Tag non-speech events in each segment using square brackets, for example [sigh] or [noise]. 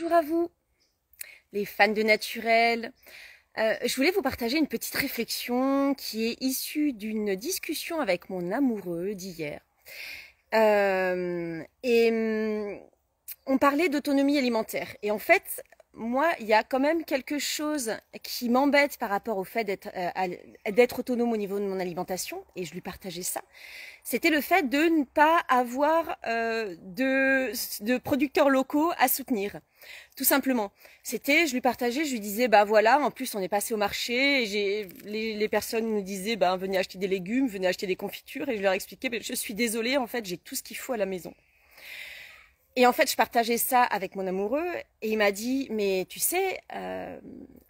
Bonjour à vous, les fans de naturel. Euh, je voulais vous partager une petite réflexion qui est issue d'une discussion avec mon amoureux d'hier. Euh, et hum, on parlait d'autonomie alimentaire. Et en fait, moi, il y a quand même quelque chose qui m'embête par rapport au fait d'être euh, autonome au niveau de mon alimentation, et je lui partageais ça. C'était le fait de ne pas avoir euh, de, producteurs locaux à soutenir. Tout simplement. C'était, je lui partageais, je lui disais, bah voilà, en plus on est passé au marché, et les, personnes nous disaient, bah venez acheter des légumes, venez acheter des confitures, et je leur expliquais, je suis désolée, en fait, j'ai tout ce qu'il faut à la maison. Et en fait, je partageais ça avec mon amoureux et il m'a dit, mais tu sais, euh,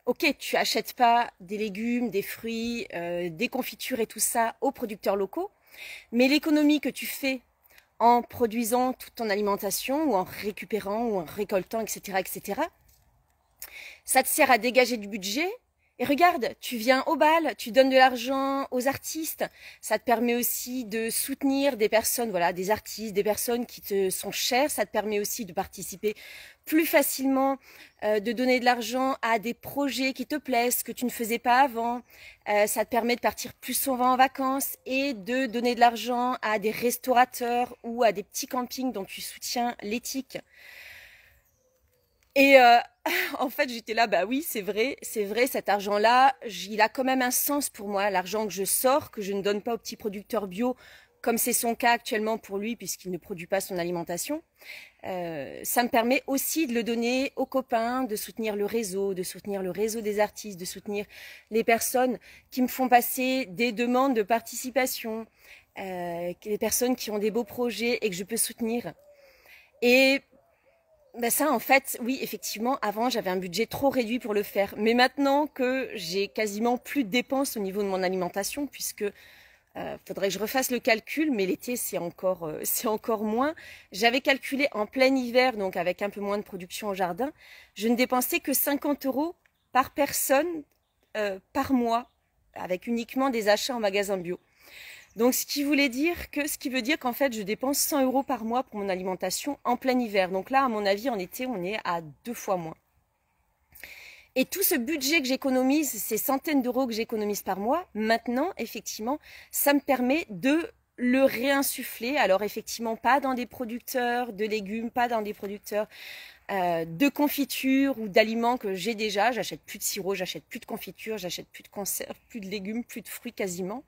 ok, tu achètes pas des légumes, des fruits, euh, des confitures et tout ça aux producteurs locaux, mais l'économie que tu fais en produisant toute ton alimentation ou en récupérant ou en récoltant, etc., etc., ça te sert à dégager du budget et regarde, tu viens au bal, tu donnes de l'argent aux artistes. Ça te permet aussi de soutenir des personnes, voilà, des artistes, des personnes qui te sont chères. Ça te permet aussi de participer plus facilement, euh, de donner de l'argent à des projets qui te plaisent, que tu ne faisais pas avant. Euh, ça te permet de partir plus souvent en vacances et de donner de l'argent à des restaurateurs ou à des petits campings dont tu soutiens l'éthique. Et euh, [laughs] en fait, j'étais là, bah oui, c'est vrai, c'est vrai, cet argent-là, il a quand même un sens pour moi. L'argent que je sors, que je ne donne pas aux petits producteurs bio, comme c'est son cas actuellement pour lui, puisqu'il ne produit pas son alimentation, euh, ça me permet aussi de le donner aux copains, de soutenir le réseau, de soutenir le réseau des artistes, de soutenir les personnes qui me font passer des demandes de participation, euh, les personnes qui ont des beaux projets et que je peux soutenir. Et ben ça, en fait, oui, effectivement, avant, j'avais un budget trop réduit pour le faire. Mais maintenant que j'ai quasiment plus de dépenses au niveau de mon alimentation, puisque euh, faudrait que je refasse le calcul, mais l'été, c'est encore, euh, [laughs] c'est encore moins. J'avais calculé en plein hiver, donc avec un peu moins de production au jardin, je ne dépensais que 50 euros par personne euh, par mois, avec uniquement des achats en magasin bio. Donc, ce qui voulait dire que, ce qui veut dire qu'en fait, je dépense 100 euros par mois pour mon alimentation en plein hiver. Donc là, à mon avis, en été, on est à deux fois moins. Et tout ce budget que j'économise, ces centaines d'euros que j'économise par mois, maintenant, effectivement, ça me permet de le réinsuffler. Alors effectivement, pas dans des producteurs de légumes, pas dans des producteurs euh, de confitures ou d'aliments que j'ai déjà. J'achète plus de sirop, j'achète plus de confitures, j'achète plus de conserves, plus de légumes, plus de fruits quasiment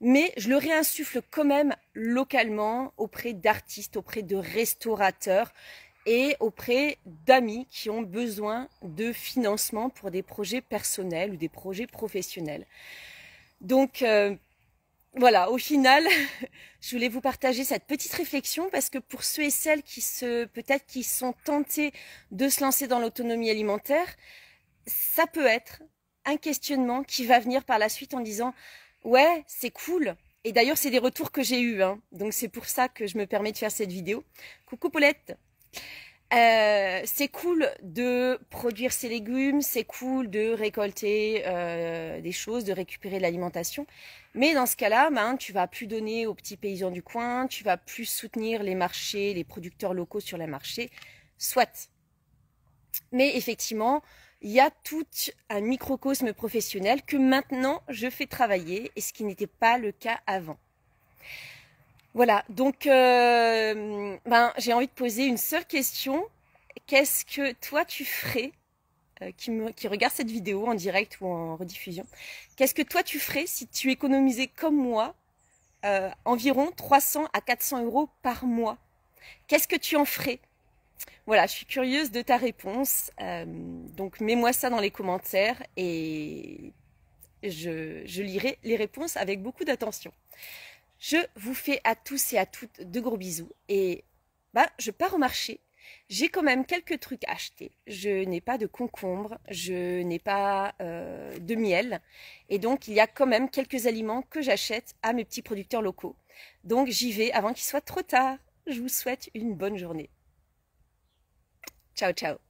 mais je le réinsuffle quand même localement auprès d'artistes, auprès de restaurateurs et auprès d'amis qui ont besoin de financement pour des projets personnels ou des projets professionnels. Donc euh, voilà, au final, [laughs] je voulais vous partager cette petite réflexion parce que pour ceux et celles qui se peut-être qui sont tentés de se lancer dans l'autonomie alimentaire, ça peut être un questionnement qui va venir par la suite en disant Ouais, c'est cool. Et d'ailleurs, c'est des retours que j'ai eus. Hein. Donc, c'est pour ça que je me permets de faire cette vidéo. Coucou Paulette. Euh, c'est cool de produire ses légumes, c'est cool de récolter euh, des choses, de récupérer l'alimentation. Mais dans ce cas-là, ben, tu vas plus donner aux petits paysans du coin, tu vas plus soutenir les marchés, les producteurs locaux sur les marchés, soit. Mais effectivement, il y a tout un microcosme professionnel que maintenant je fais travailler et ce qui n'était pas le cas avant. Voilà, donc euh, ben, j'ai envie de poser une seule question. Qu'est-ce que toi tu ferais, euh, qui, regarde cette vidéo en direct ou en rediffusion, qu'est-ce que toi tu ferais si tu économisais comme moi euh, environ 300 à 400 euros par mois? Qu'est-ce que tu en ferais? Voilà, je suis curieuse de ta réponse. Euh, donc mets-moi ça dans les commentaires et je, lirai les réponses avec beaucoup d'attention. Je vous fais à tous et à toutes de gros bisous et bah, je pars au marché. J'ai quand même quelques trucs à acheter. Je n'ai pas de concombre, je n'ai pas euh, de miel. Et donc, il y a quand même quelques aliments que j'achète à mes petits producteurs locaux. Donc, j'y vais avant qu'il soit trop tard. Je vous souhaite une bonne journée. Ciao, ciao.